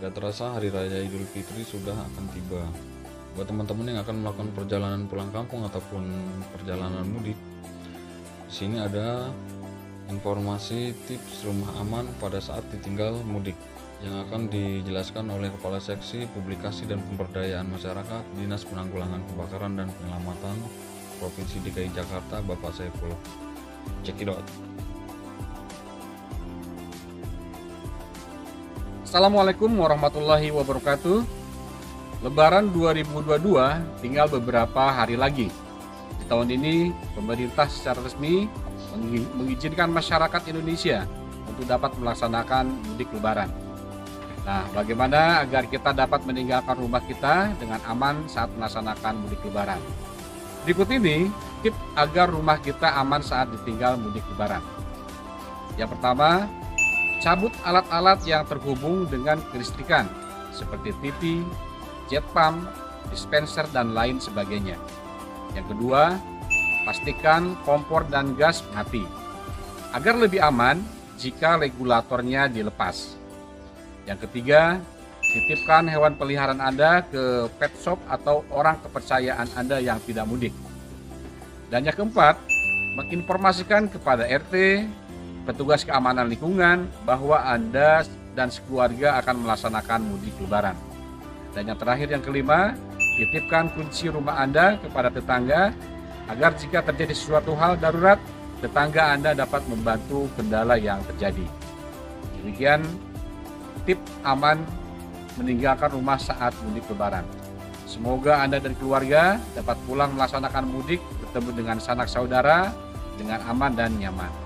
terasa hari raya Idul Fitri sudah akan tiba. Buat teman-teman yang akan melakukan perjalanan pulang kampung ataupun perjalanan mudik, di sini ada informasi tips rumah aman pada saat ditinggal mudik yang akan dijelaskan oleh Kepala Seksi Publikasi dan Pemberdayaan Masyarakat Dinas Penanggulangan Kebakaran dan Penyelamatan Provinsi DKI Jakarta Bapak Saiful. Cekidot. Assalamualaikum warahmatullahi wabarakatuh. Lebaran 2022 tinggal beberapa hari lagi. Di tahun ini, pemerintah secara resmi mengi- mengizinkan masyarakat Indonesia untuk dapat melaksanakan mudik lebaran. Nah, bagaimana agar kita dapat meninggalkan rumah kita dengan aman saat melaksanakan mudik lebaran? Berikut ini tips agar rumah kita aman saat ditinggal mudik lebaran. Yang pertama, cabut alat-alat yang terhubung dengan kelistrikan seperti TV, jet pump, dispenser, dan lain sebagainya. Yang kedua, pastikan kompor dan gas mati. Agar lebih aman jika regulatornya dilepas. Yang ketiga, titipkan hewan peliharaan Anda ke pet shop atau orang kepercayaan Anda yang tidak mudik. Dan yang keempat, menginformasikan kepada RT, petugas keamanan lingkungan bahwa Anda dan sekeluarga akan melaksanakan mudik lebaran. Dan yang terakhir yang kelima, titipkan kunci rumah Anda kepada tetangga agar jika terjadi sesuatu hal darurat, tetangga Anda dapat membantu kendala yang terjadi. Demikian tip aman meninggalkan rumah saat mudik lebaran. Semoga Anda dan keluarga dapat pulang melaksanakan mudik bertemu dengan sanak saudara dengan aman dan nyaman.